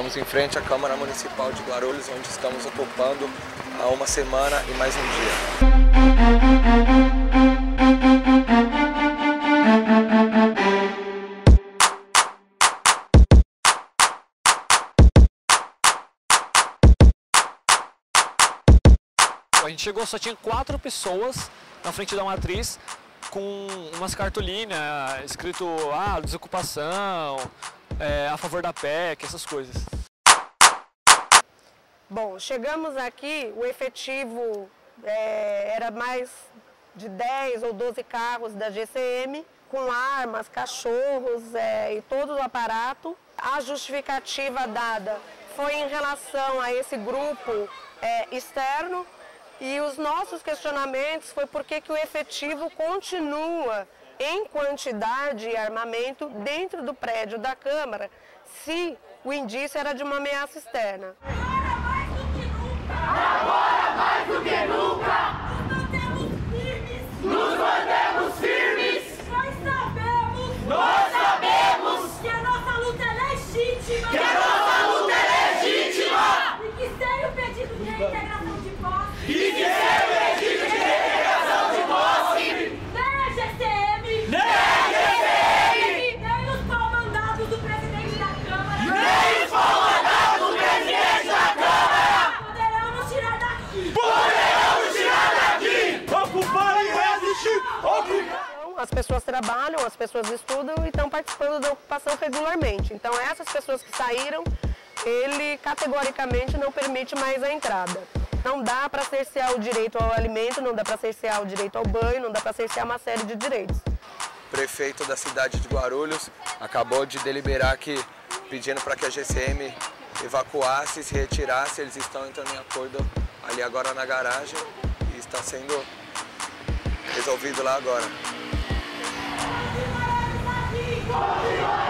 Estamos em frente à Câmara Municipal de Guarulhos, onde estamos ocupando há uma semana e mais um dia. A gente chegou, só tinha quatro pessoas na frente da matriz com umas cartolinas escrito ah, desocupação, é, a favor da PEC, essas coisas. Bom, chegamos aqui, o efetivo é, era mais de 10 ou 12 carros da GCM, com armas, cachorros é, e todo o aparato. A justificativa dada foi em relação a esse grupo é, externo e os nossos questionamentos foi por que o efetivo continua em quantidade e armamento dentro do prédio da Câmara, se o indício era de uma ameaça externa. Agora mais do que nunca! Agora mais do que nunca! As pessoas trabalham, as pessoas estudam e estão participando da ocupação regularmente. Então essas pessoas que saíram, ele categoricamente não permite mais a entrada. Não dá para cercear o direito ao alimento, não dá para cercear o direito ao banho, não dá para cercear uma série de direitos. O prefeito da cidade de Guarulhos acabou de deliberar que, pedindo para que a GCM evacuasse, se retirasse, eles estão entrando em acordo ali agora na garagem e está sendo resolvido lá agora. Fucking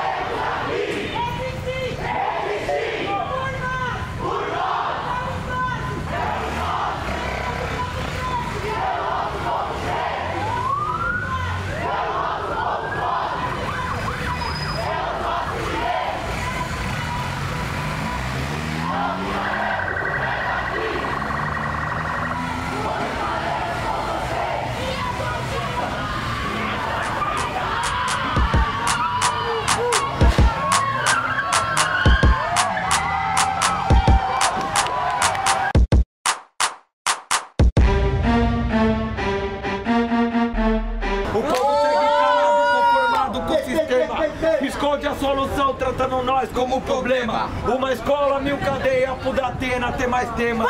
Esconde a solução tratando nós como problema. Uma escola, mil cadeias, por Atena ter mais tema.